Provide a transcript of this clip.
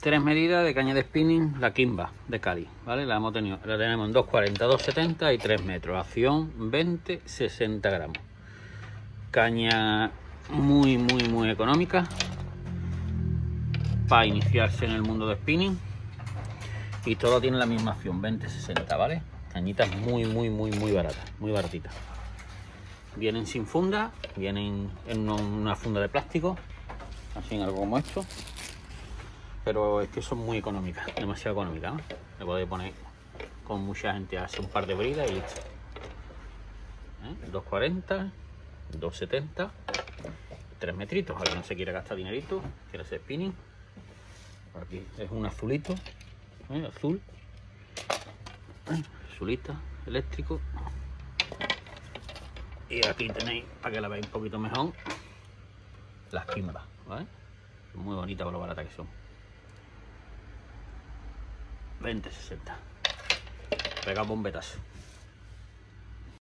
tres medidas de caña de spinning, la Kimba de Cali, ¿vale? La hemos tenido, la tenemos en 240, 270 y 3 metros, acción 20, 60 gramos. Caña muy, muy, muy económica para iniciarse en el mundo de spinning y todo tiene la misma acción, 20, 60, ¿vale? Cañitas muy, muy, muy, muy baratas, muy baratitas. Vienen sin funda, vienen en una funda de plástico, así en algo como esto pero es que son muy económicas, demasiado económicas. ¿no? Le podéis poner con mucha gente hace un par de bridas y listo. ¿Eh? 240, 270, 3 metritos. Alguien se quiere gastar dinerito, quiere hacer spinning. Aquí es un azulito, ¿eh? azul, azulita, eléctrico. Y aquí tenéis, para que la veáis un poquito mejor, las quimbas, ¿vale? Muy bonitas por lo baratas que son. 20, 60. Pega bombetas.